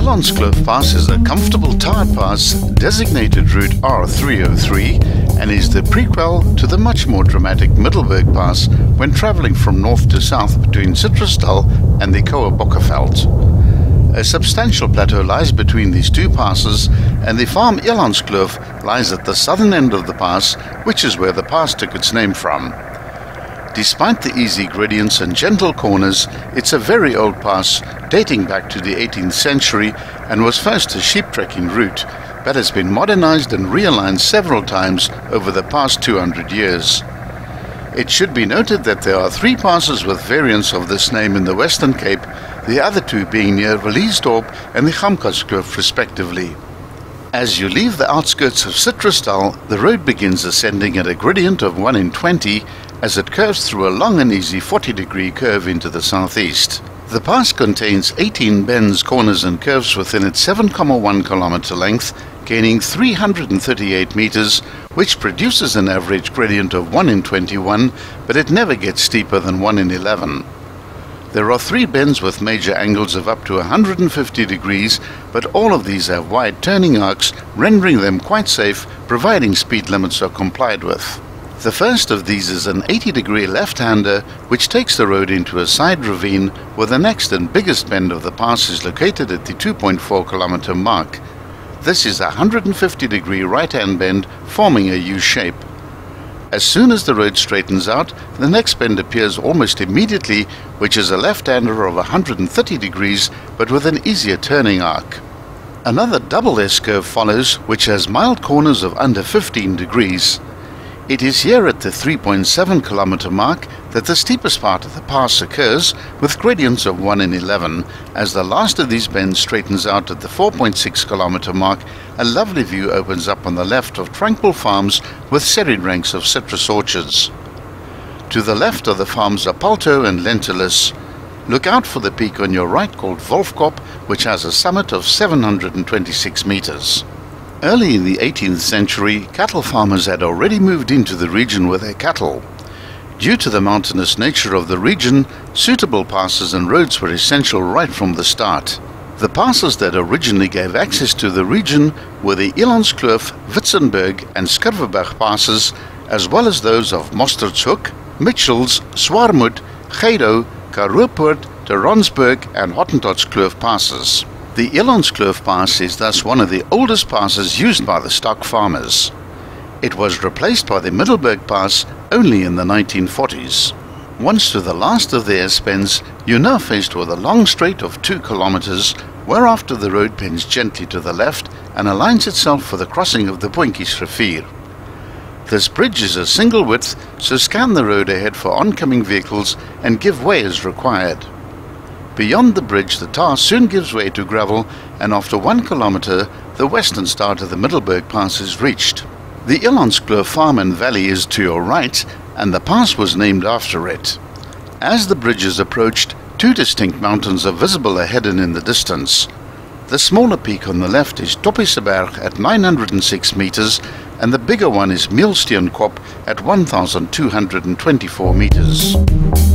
Elandskloof Pass is a comfortable tarred pass designated Route R303 and is the prequel to the much more dramatic Middelburg Pass when traveling from north to south between Citrusdal and the Koa A substantial plateau lies between these two passes and the farm Elandskloof lies at the southern end of the pass, which is where the pass took its name from. Despite the easy gradients and gentle corners, it's a very old pass dating back to the 18th century and was first a sheep trekking route, but has been modernized and realigned several times over the past 200 years. It should be noted that there are three passes with variants of this name in the Western Cape, the other two being near Villiersdorp and the Gamkaskloof respectively. As you leave the outskirts of Citrusdal, the road begins ascending at a gradient of 1 in 20 as it curves through a long and easy 40 degree curve into the southeast. The pass contains 18 bends, corners and curves within its 7,1 kilometer length, gaining 338 meters, which produces an average gradient of 1 in 21, but it never gets steeper than 1 in 11. There are three bends with major angles of up to 150 degrees, but all of these have wide turning arcs, rendering them quite safe, providing speed limits are complied with. The first of these is an 80 degree left-hander which takes the road into a side ravine where the next and biggest bend of the pass is located at the 2.4 kilometer mark. This is a 150 degree right-hand bend forming a U shape. As soon as the road straightens out, the next bend appears almost immediately, which is a left-hander of 130 degrees but with an easier turning arc. Another double S curve follows, which has mild corners of under 15 degrees. It is here at the 3.7 kilometer mark that the steepest part of the pass occurs with gradients of 1 in 11. As the last of these bends straightens out at the 4.6 kilometer mark, a lovely view opens up on the left of tranquil farms with serried ranks of citrus orchards. To the left of the farms are Palto and Lentulus. Look out for the peak on your right called Wolfkop, which has a summit of 726 meters. Early in the 18th century, cattle farmers had already moved into the region with their cattle. Due to the mountainous nature of the region, suitable passes and roads were essential right from the start. The passes that originally gave access to the region were the Elandskloof, Witzenberg and Skurweberg passes, as well as those of Mostertshoek, Mitchells, Swaarmoed, Gydo, Karoopoort, Theronsberg and Hottentotskloof passes. The Elandskloof Pass is thus one of the oldest passes used by the stock farmers. It was replaced by the Middelburg Pass only in the 1940s. Once to the last of the S-bends, you're now faced with a long straight of 2 kilometers, whereafter the road bends gently to the left and aligns itself for the crossing of the Pointjies Rivier. This bridge is a single width, so scan the road ahead for oncoming vehicles and give way as required. Beyond the bridge, the tar soon gives way to gravel, and after one kilometer, the western start of the Middelburg Pass is reached. The Elandskloof farm and valley is to your right, and the pass was named after it. As the bridge is approached, two distinct mountains are visible ahead and in the distance. The smaller peak on the left is Toppiesberg at 906 meters, and the bigger one is Mielsteenkop at 1224 meters.